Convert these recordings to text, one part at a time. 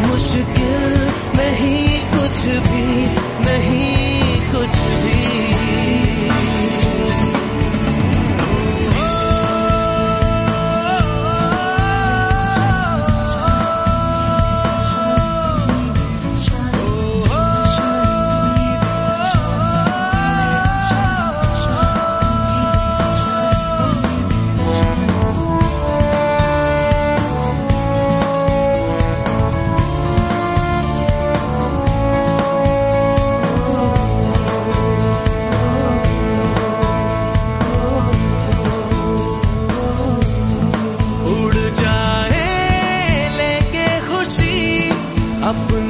मुश्किल नहीं कुछ भी अपने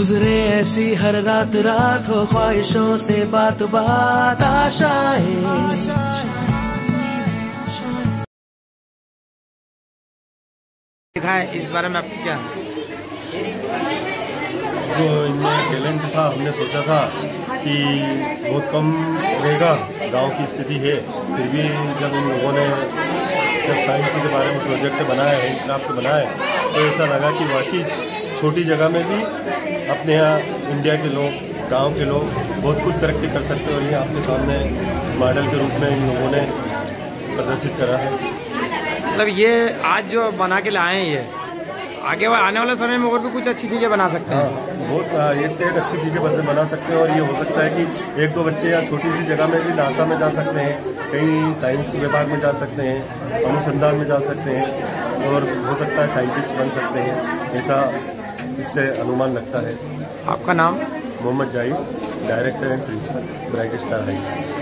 गुजरे ऐसी हर रात रात हो ख्वाहिशों से बात बात आशाएँ। है इस बारे में आपको क्या? जो इनमें टैलेंट था हमने सोचा था कि बहुत कम रहेगा गाँव की स्थिति है। फिर भी जब इन लोगों ने जब साइंस के बारे में प्रोजेक्ट बनाया है क्राफ्ट बनाए तो ऐसा लगा कि वाकई छोटी जगह में भी अपने यहाँ इंडिया के लोग गाँव के लोग बहुत कुछ तरक्की कर सकते हैं और ये आपके सामने मॉडल के रूप में इन लोगों ने प्रदर्शित करा है। मतलब ये आज जो बना के लाए हैं ये आगे वो आने वाले समय में और भी कुछ अच्छी चीज़ें बना सकते हाँ? हैं बहुत हाँ, एक से एक अच्छी चीज़ें बना सकते हैं और ये हो सकता है कि एक दो बच्चे या छोटी सी जगह में भी नासा में जा सकते हैं कहीं साइंस विभाग में जा सकते हैं अनुसंधान में जा सकते हैं और हो सकता है साइंटिस्ट बन सकते हैं ऐसा इससे अनुमान लगता है। आपका नाम? Mohammed Zahid director and principal Bright Star High School